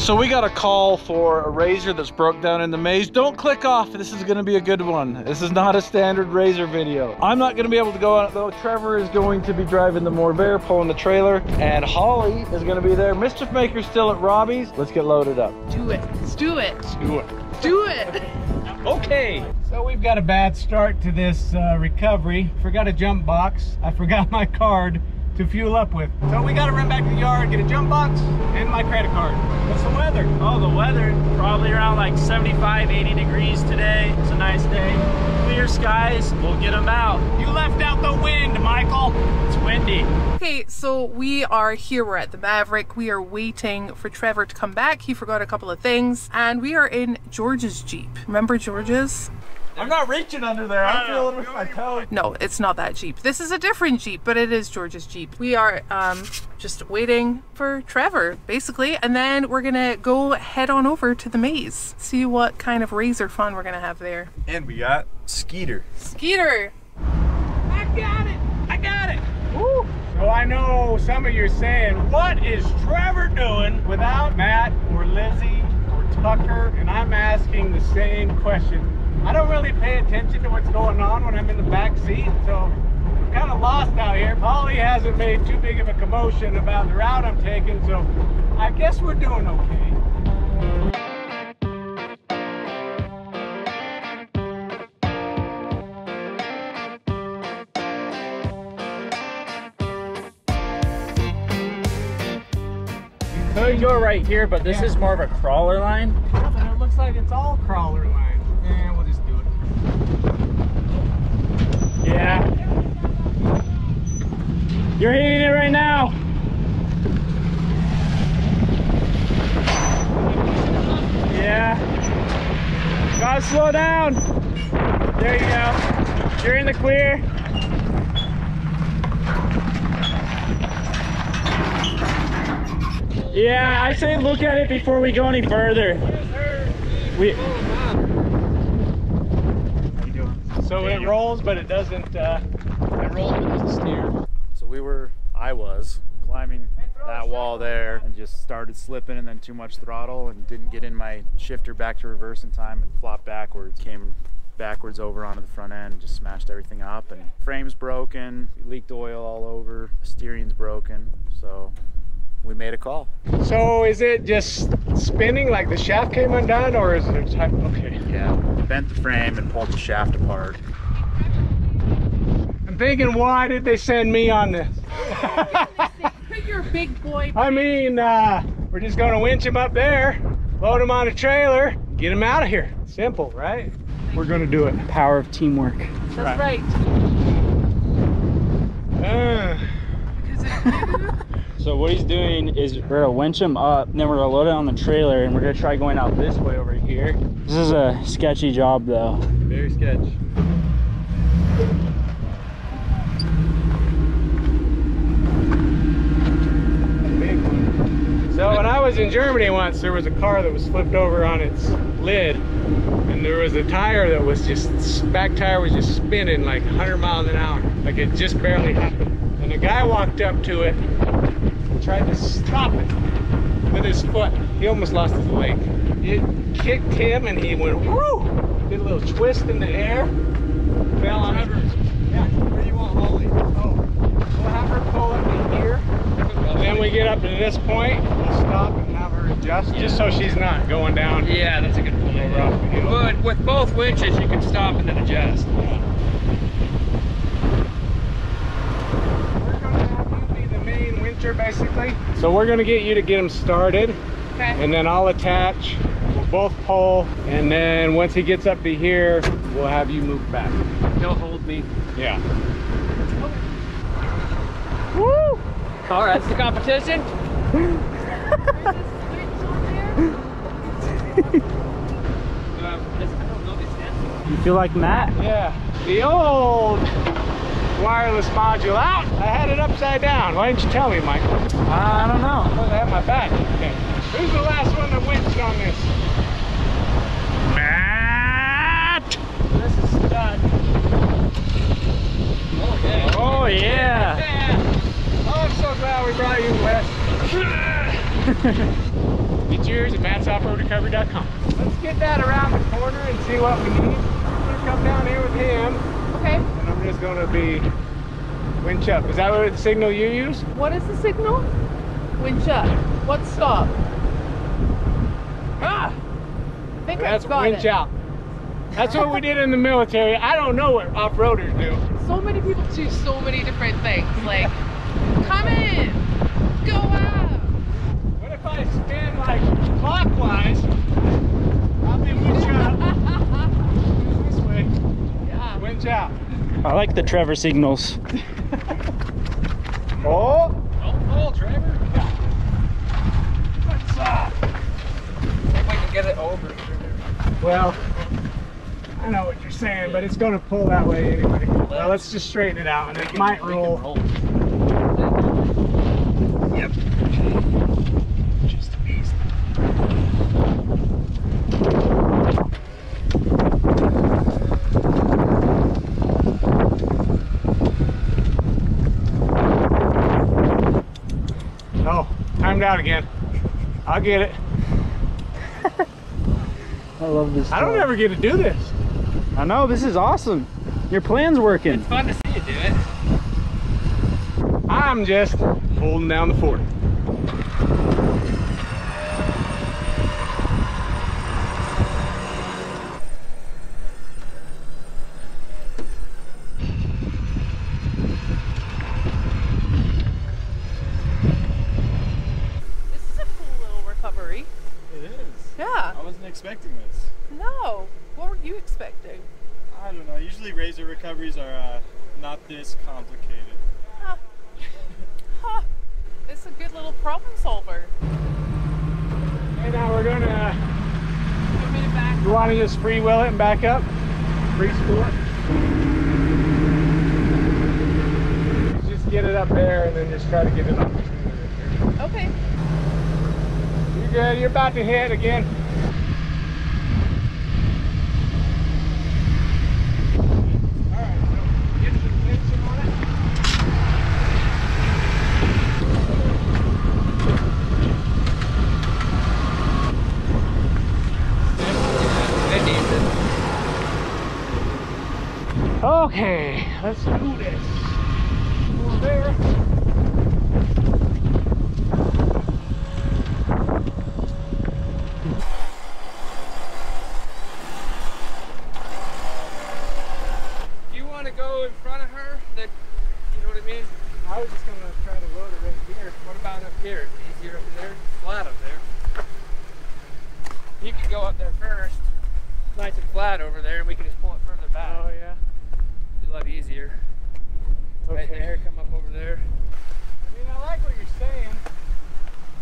So we got a call for a razor that's broke down in the maze. Don't click off. This is gonna be a good one. This is not a standard razor video. I'm not gonna be able to go on it though. Trevor is going to be driving the Morrvair, pulling the trailer, and Holly is gonna be there. Mischief Maker's still at Robbie's. Let's get loaded up. Do it. Let's do it. Let's Do it. Do it. Okay. So we've got a bad start to this uh, recovery. Forgot a jump box. I forgot my card to fuel up with. So we gotta run back to the yard, get a jump box and my credit card. What's the weather? Oh, the weather probably around like 75, 80 degrees today. It's a nice day. Clear skies. We'll get them out. You left out the wind, Michael. It's windy. Okay, so we are here. We're at the Maverick. We are waiting for Trevor to come back. He forgot a couple of things. And we are in George's Jeep. Remember George's? I'm not reaching under there. I'm feeling with my toes. No, it's not that Jeep. This is a different Jeep, but it is George's Jeep. We are um, just waiting for Trevor, basically, and then we're gonna go head on over to the maze, see what kind of razor fun we're gonna have there. And we got Skeeter. Skeeter! I got it. I got it. Woo. So I know some of you are saying, what is Trevor doing without Matt or Lizzie or Tucker? And I'm asking the same question. I don't really pay attention to what's going on when I'm in the back seat, so I'm kind of lost out here. Holly hasn't made too big of a commotion about the route I'm taking, so I guess we're doing okay. Could go right here, but this Yeah. is more of a crawler line. And it looks like it's all crawler line. And we'll just do it. Yeah. You're hitting it right now. Yeah. Gotta slow down. There you go. You're in the clear. Yeah, I say look at it before we go any further. We So it rolls, but it doesn't, uh, it rolls, but it doesn't steer. So we were, I was, climbing that wall there and just started slipping and then too much throttle and didn't get in my shifter back to reverse in time and flopped backwards. Came backwards over onto the front end just smashed everything up and frame's broken, leaked oil all over, steering's broken. So we made a call. So is it just spinning like the shaft came undone or is it type, okay. Yeah, bent the frame and pulled the shaft apart. I'm thinking, why did they send me on this? You're a big boy. I mean, uh, we're just gonna winch him up there, load him on a trailer, get him out of here. Simple, right? We're gonna do it. power of teamwork. That's right. Uh, So what he's doing is we're gonna winch him up, then we're gonna load it on the trailer, and we're gonna try going out this way over here. This is a sketchy job though. Very sketch. big one. So when I was in Germany once, there was a car that was flipped over on its lid, and there was a tire that was just back tire was just spinning like 100 miles an hour, like it just barely happened. And a guy walked up to it, and tried to stop it with his foot. He almost lost his leg. It kicked him, and he went whoo, did a little twist in the air, fell on it. Yeah. Where do you want Holly? Oh, we'll have her pull up to here. And then we get up to this point, we'll stop and have her adjust, just so she's not going down. Yeah, that's a good point. over off the hill. But with both winches, you can stop and then adjust. We're gonna have you be the main wincher, basically. So we're gonna get you to get them started, Okay. and then I'll attach. We'll both pull, and then once he gets up to here, we'll have you move back. He'll hold me. Yeah. Woo! All right, that's the competition. You feel like Matt? Yeah. The old wireless module ah, out. I had it upside down. Why didn't you tell me, Michael? I don't know. Oh, I have my back. Okay. Who's the last one that winched on this? Matt! This is stud. Okay. Oh yeah. Yeah. Oh, I'm so glad we brought you, Wes. Get yours at mattsoffroadrecovery.com. Let's get that around the corner and see what we need. I'm gonna come down here with him, Okay. and I'm just gonna be winch up. Is that what the signal you use? What is the signal? Winch up. What stop? Ah! I think That's I've got winch it. out. That's what we did in the military. I don't know what off-roaders do. So many people do so many different things. Like, come in, go out. What if I spin like clockwise? I'll be winch up. this way. Yeah. Winch out. I like the Trevor signals. Oh! Don't fall, Trevor. What's up? Think we can get it over. Well, I know what you're saying, but it's going to pull that way anyway. Well, let's just straighten it out, and it might roll. roll. Yep. Just easy. Oh, timed out again. I'll get it. I love this. I don't ever get to do this. I know this is awesome. Your plan's working. It's fun to see you do it. I'm just holding down the fort. This is a cool little recovery. It is. Yeah. I wasn't expecting this. No. What were you expecting? I don't know. Usually razor recoveries are uh, not this complicated. Huh. huh. It's a good little problem solver. And now we're gonna, Want me back? you wanna just free will it and back up? Free spool it? Just get it up there and then just try to get it off. Okay. You're good, you're about to hit again. Alright, so get the tension on it. It needs it. Okay, let's do this. Over there. You want to go in front of her? Then, you know what I mean? I was just gonna try to load it right here. What about up here? Easier up there? Flat up there. You could go up there first. Nice and flat over there, and we can just pull it further back. Oh yeah. Be a lot easier. Okay. Right there, come up over there. I mean, I like what you're saying.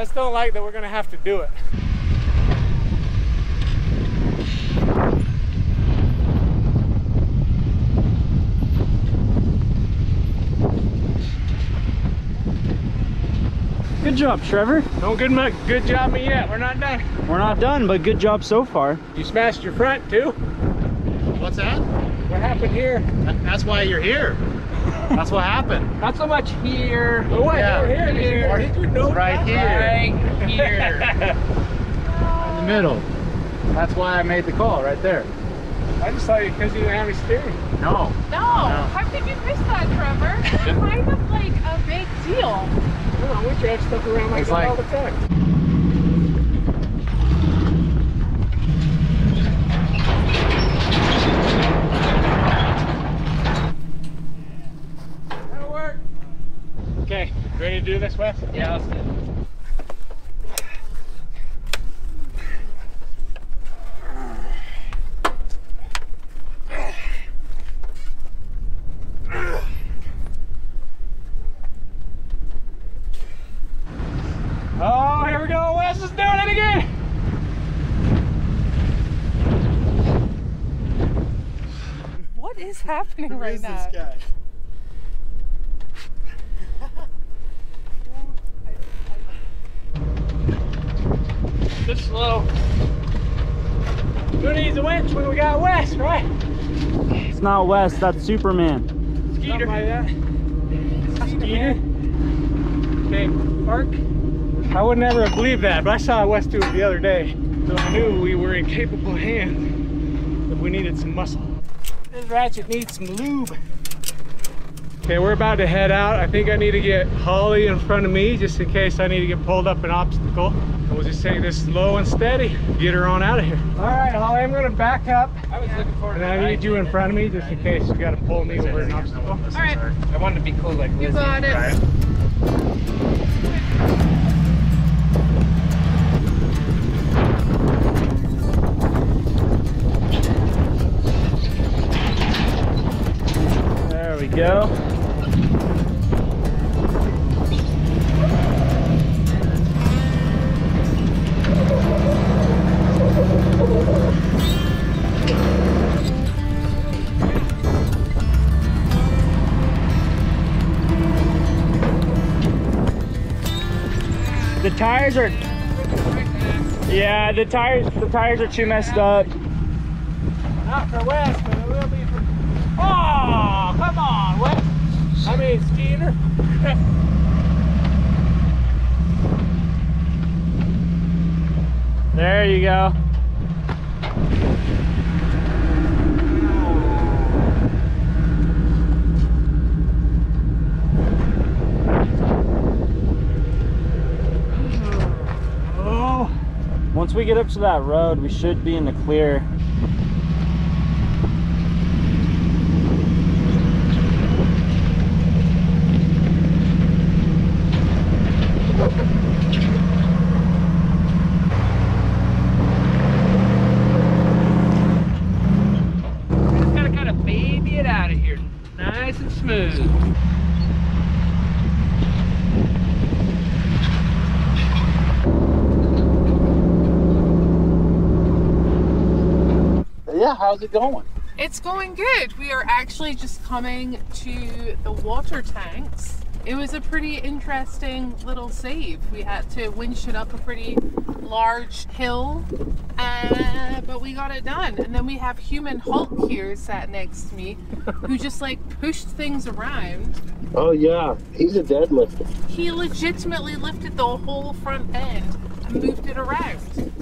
I just don't like that we're gonna have to do it. Good job, Trevor. Don't good much good job me yet. We're not done. We're not done, but good job so far. You smashed your front too. What's that? What happened here? That's why you're here. That's what happened. Not so much here. Oh wait, Yeah, you're here. Did you, did you know Right that? here. Right here. In the middle. That's why I made the call right there. I just thought you because you didn't have any steering. No. No. How could you miss that, Trevor? It's kind of like a big deal. No, we drag stuff around like It's that like- all the time. Ready to do this, Wes? yeah, I'll sit. Oh, here we go. Wes is doing it again. What is happening Who right is now? this guy? Just slow. Who needs a winch when we got Wes, right? It's not Wes, that's Superman. Skeeter. Something like that. Skeeter. Okay, park. I would never have believed that, but I saw Wes do it the other day. So I knew we were in capable hands if we needed some muscle. This ratchet needs some lube. Okay, we're about to head out. I think I need to get Holly in front of me just in case I need to get pulled up an obstacle. And we'll just take this slow and steady, get her on out of here. All right, Holly, I'm gonna back up. I was looking forward And to I need you in front of me just in case you gotta pull me over an obstacle. All right, I wanted to be cool like you got it. There we go. Tires are Yeah, the tires the tires are too messed up. Not for Wes but it will be for. Oh, come on, Wes. I mean, Skeeter. There you go. Oh, Once we get up to that road, we should be in the clear. Just gotta kind of baby it out of here. Nice and smooth. Yeah, how's it going? It's going good. We are actually just coming to the water tanks. It was a pretty interesting little save. We had to winch it up a pretty large hill, uh, but we got it done. And then we have human Hulk here sat next to me, who just like pushed things around. Oh yeah, he's a deadlifter. He legitimately lifted the whole front end moved it around.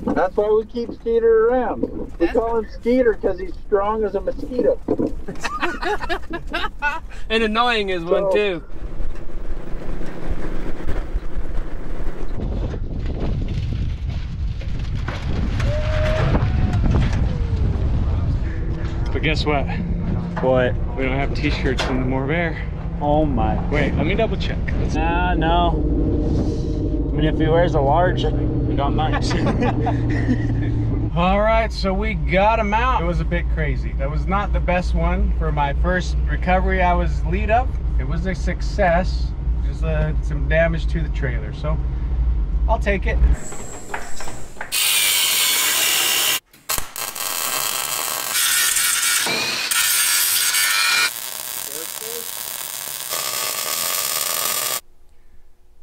That's why we keep Skeeter around. We That's- call him Skeeter because he's strong as a mosquito. And annoying is one too. but guess what? What? We don't have t-shirts in the Morrvair. Oh my. Wait, let me double check. Nah, no. I mean, if he wears a large, we got nice. All right, so we got him out. It was a bit crazy. That was not the best one for my first recovery I was lead up. It was a success. Just uh, some damage to the trailer. So I'll take it.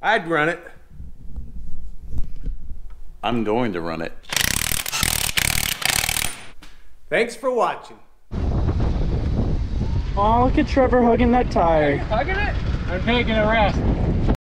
I'd run it. I'm going to run it. Thanks for watching. oh, look at Trevor hugging that tire. Hugging it? I'm taking a rest.